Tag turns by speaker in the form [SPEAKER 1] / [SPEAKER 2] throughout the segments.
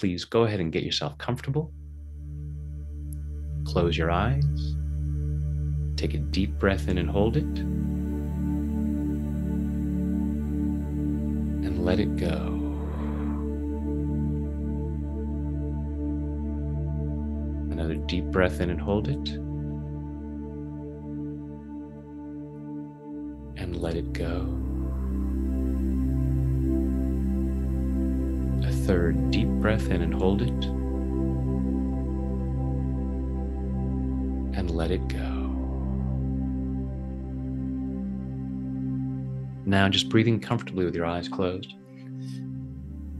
[SPEAKER 1] please go ahead and get yourself comfortable. Close your eyes. Take a deep breath in and hold it. And let it go. Another deep breath in and hold it. And let it go. Third deep breath in and hold it. And let it go. Now, just breathing comfortably with your eyes closed.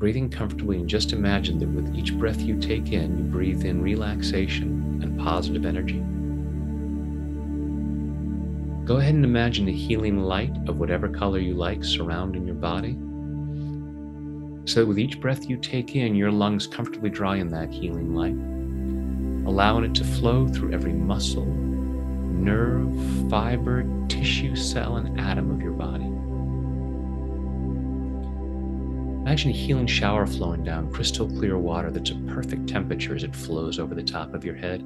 [SPEAKER 1] Breathing comfortably, and just imagine that with each breath you take in, you breathe in relaxation and positive energy. Go ahead and imagine a healing light of whatever color you like surrounding your body. So that with each breath you take in, your lungs comfortably draw in that healing light, allowing it to flow through every muscle, nerve, fiber, tissue, cell, and atom of your body. Imagine a healing shower flowing down crystal clear water that's a perfect temperature as it flows over the top of your head,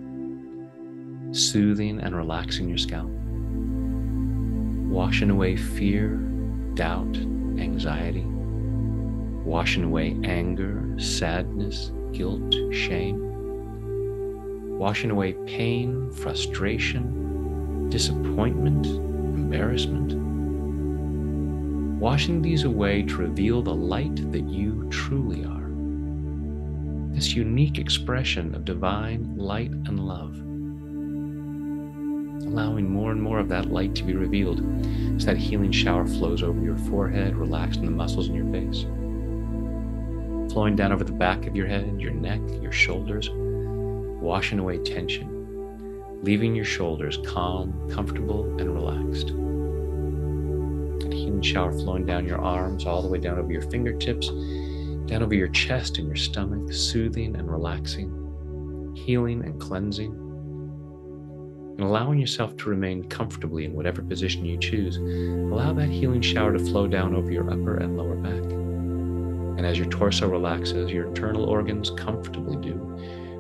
[SPEAKER 1] soothing and relaxing your scalp, washing away fear, doubt, anxiety, washing away anger, sadness, guilt, shame, washing away pain, frustration, disappointment, embarrassment washing these away to reveal the light that you truly are. This unique expression of divine light and love. Allowing more and more of that light to be revealed as that healing shower flows over your forehead, relaxing the muscles in your face, flowing down over the back of your head, your neck, your shoulders, washing away tension, leaving your shoulders calm, comfortable, and relaxed A healing shower flowing down your arms, all the way down over your fingertips, down over your chest and your stomach, soothing and relaxing, healing and cleansing, and allowing yourself to remain comfortably in whatever position you choose. Allow that healing shower to flow down over your upper and lower back. And as your torso relaxes, your internal organs comfortably do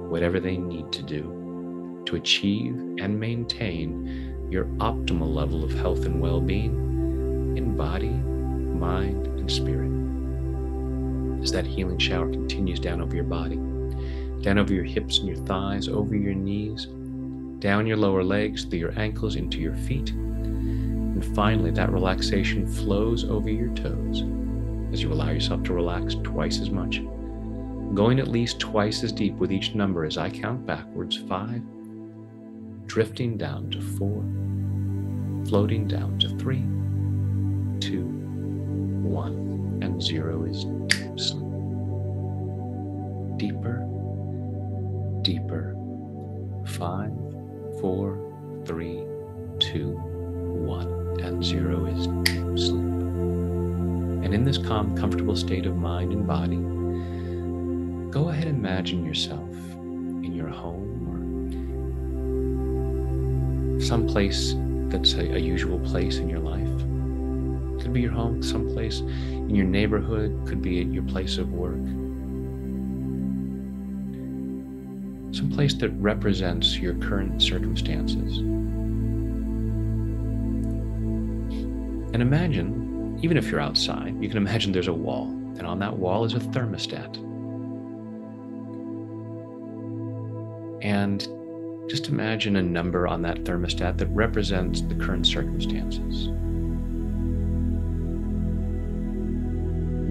[SPEAKER 1] whatever they need to do to achieve and maintain your optimal level of health and well being in body, mind, and spirit. As that healing shower continues down over your body, down over your hips and your thighs, over your knees, down your lower legs, through your ankles, into your feet. And finally, that relaxation flows over your toes as you allow yourself to relax twice as much, going at least twice as deep with each number as I count backwards five, drifting down to four, floating down to three. Two, one, and zero is deep sleep. Deeper, deeper. Five, four, three, two, one, and zero is deep sleep. And in this calm, comfortable state of mind and body, go ahead and imagine yourself in your home or someplace that's a, a usual place in your life could be your home, someplace in your neighborhood, could be at your place of work. Some place that represents your current circumstances. And imagine, even if you're outside, you can imagine there's a wall, and on that wall is a thermostat. And just imagine a number on that thermostat that represents the current circumstances.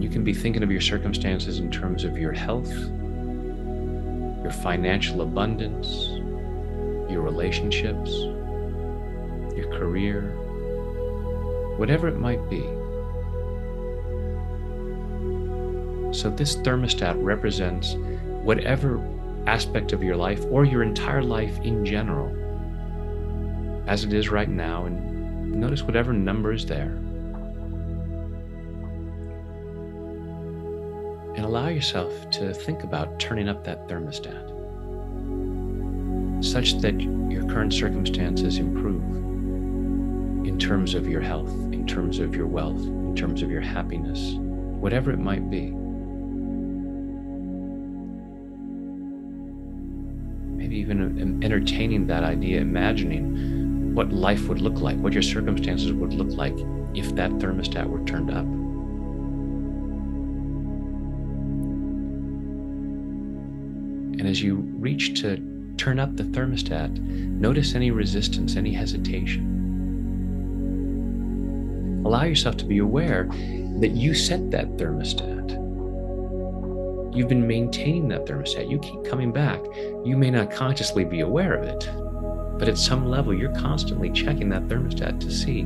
[SPEAKER 1] You can be thinking of your circumstances in terms of your health, your financial abundance, your relationships, your career, whatever it might be. So, this thermostat represents whatever aspect of your life or your entire life in general as it is right now, and notice whatever number is there. and allow yourself to think about turning up that thermostat such that your current circumstances improve in terms of your health, in terms of your wealth, in terms of your happiness, whatever it might be. Maybe even entertaining that idea, imagining what life would look like, what your circumstances would look like if that thermostat were turned up. And as you reach to turn up the thermostat, notice any resistance, any hesitation. Allow yourself to be aware that you set that thermostat. You've been maintaining that thermostat. You keep coming back. You may not consciously be aware of it, but at some level, you're constantly checking that thermostat to see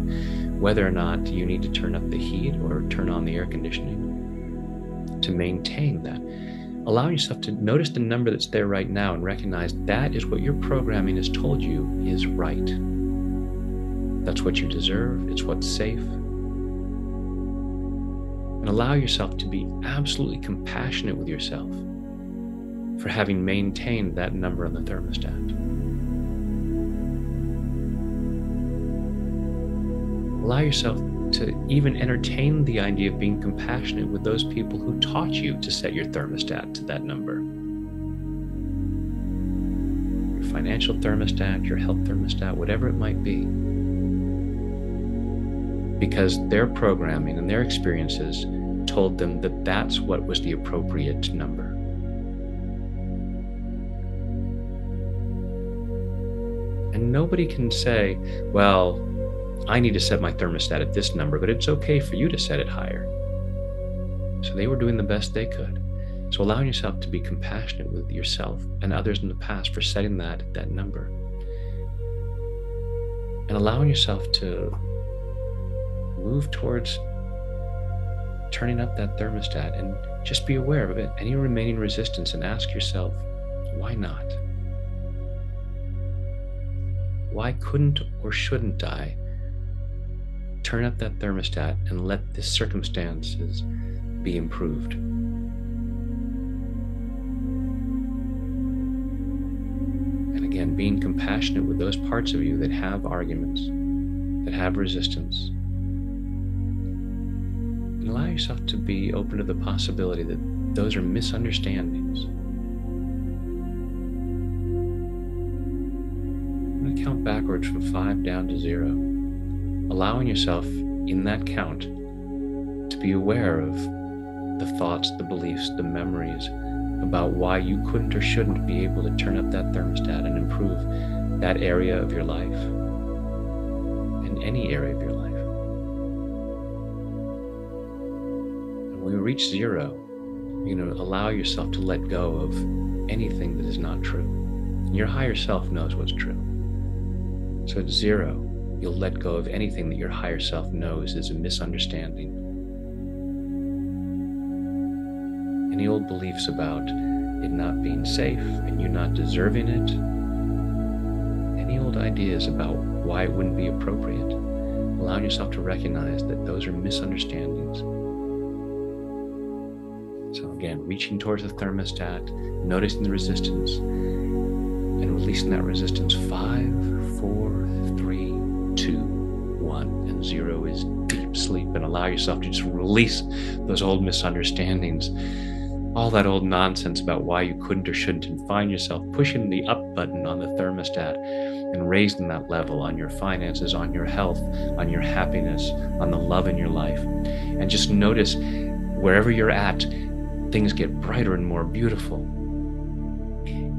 [SPEAKER 1] whether or not you need to turn up the heat or turn on the air conditioning to maintain that. Allow yourself to notice the number that's there right now and recognize that is what your programming has told you is right. That's what you deserve, it's what's safe, and allow yourself to be absolutely compassionate with yourself for having maintained that number on the thermostat. Allow yourself to even entertain the idea of being compassionate with those people who taught you to set your thermostat to that number. Your financial thermostat, your health thermostat, whatever it might be because their programming and their experiences told them that that's what was the appropriate number. And nobody can say, well, I need to set my thermostat at this number, but it's okay for you to set it higher. So they were doing the best they could. So allowing yourself to be compassionate with yourself and others in the past for setting that that number. And allowing yourself to move towards turning up that thermostat and just be aware of it, any remaining resistance, and ask yourself, why not? Why couldn't or shouldn't I turn up that thermostat and let the circumstances be improved? And again, being compassionate with those parts of you that have arguments, that have resistance, and allow yourself to be open to the possibility that those are misunderstandings. I'm going to count backwards from five down to zero, allowing yourself in that count to be aware of the thoughts, the beliefs, the memories about why you couldn't or shouldn't be able to turn up that thermostat and improve that area of your life and any area of your life. When you reach zero, you know, allow yourself to let go of anything that is not true. Your higher self knows what's true. So at zero, you'll let go of anything that your higher self knows is a misunderstanding. Any old beliefs about it not being safe and you not deserving it, any old ideas about why it wouldn't be appropriate, allow yourself to recognize that those are misunderstandings again, reaching towards the thermostat, noticing the resistance, and releasing that resistance. Five, four, three, two, one, and zero is deep sleep. And allow yourself to just release those old misunderstandings, all that old nonsense about why you couldn't or shouldn't, and find yourself pushing the up button on the thermostat and raising that level on your finances, on your health, on your happiness, on the love in your life. And just notice wherever you're at, things get brighter and more beautiful.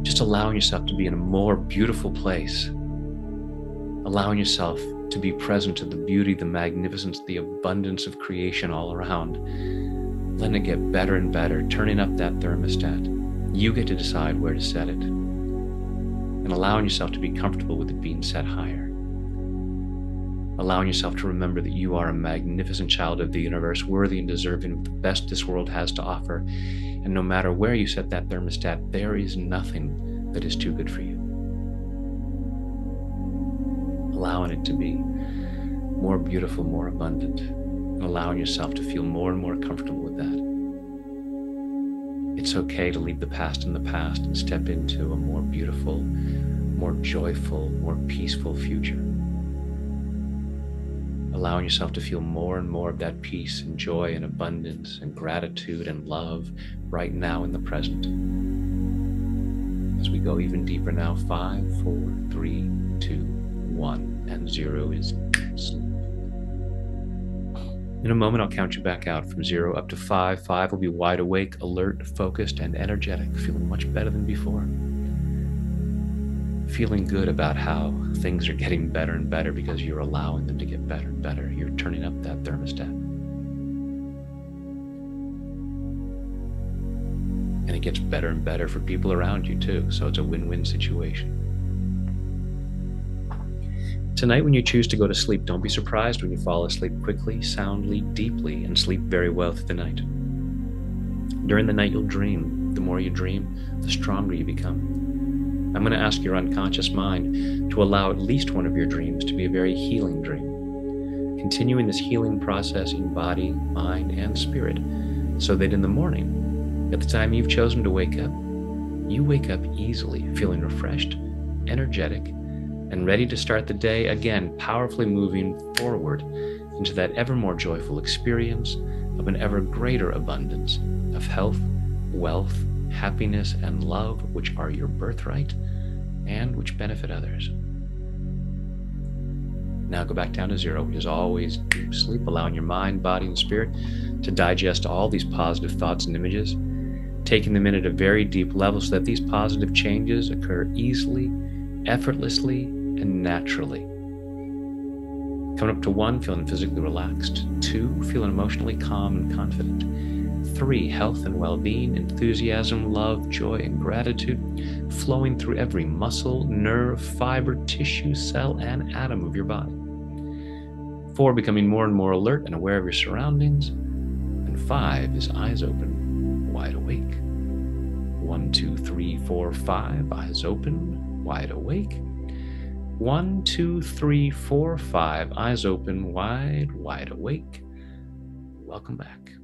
[SPEAKER 1] Just allowing yourself to be in a more beautiful place. Allowing yourself to be present to the beauty, the magnificence, the abundance of creation all around. Letting it get better and better, turning up that thermostat. You get to decide where to set it. And allowing yourself to be comfortable with it being set higher allowing yourself to remember that you are a magnificent child of the universe, worthy and deserving of the best this world has to offer. And no matter where you set that thermostat, there is nothing that is too good for you. Allowing it to be more beautiful, more abundant, and allowing yourself to feel more and more comfortable with that. It's okay to leave the past in the past and step into a more beautiful, more joyful, more peaceful future allowing yourself to feel more and more of that peace and joy and abundance and gratitude and love right now in the present. As we go even deeper now. Five, four, three, two, one, and zero is sleep. In a moment, I'll count you back out from zero up to five. Five will be wide awake, alert, focused, and energetic, feeling much better than before. Feeling good about how things are getting better and better because you're allowing them to get better and better. You're turning up that thermostat. And it gets better and better for people around you, too. So it's a win win situation. Tonight, when you choose to go to sleep, don't be surprised when you fall asleep quickly, soundly, deeply, and sleep very well through the night. During the night, you'll dream. The more you dream, the stronger you become. I'm going to ask your unconscious mind to allow at least one of your dreams to be a very healing dream. Continuing this healing process in body, mind, and spirit, so that in the morning, at the time you've chosen to wake up, you wake up easily, feeling refreshed, energetic, and ready to start the day again, powerfully moving forward into that ever more joyful experience of an ever greater abundance of health, wealth, happiness, and love, which are your birthright and which benefit others. Now go back down to zero, which is always deep sleep, allowing your mind, body, and spirit to digest all these positive thoughts and images taking them in at a very deep level so that these positive changes occur easily, effortlessly, and naturally. Coming up to one, feeling physically relaxed. Two, feeling emotionally calm and confident. Three, health and well being, enthusiasm, love, joy, and gratitude flowing through every muscle, nerve, fiber, tissue, cell, and atom of your body. Four, becoming more and more alert and aware of your surroundings. And five is eyes open, wide awake. One, two, three, four, five. Eyes open, wide awake. One, two, three, four, five. Eyes open, wide, wide awake. Welcome back.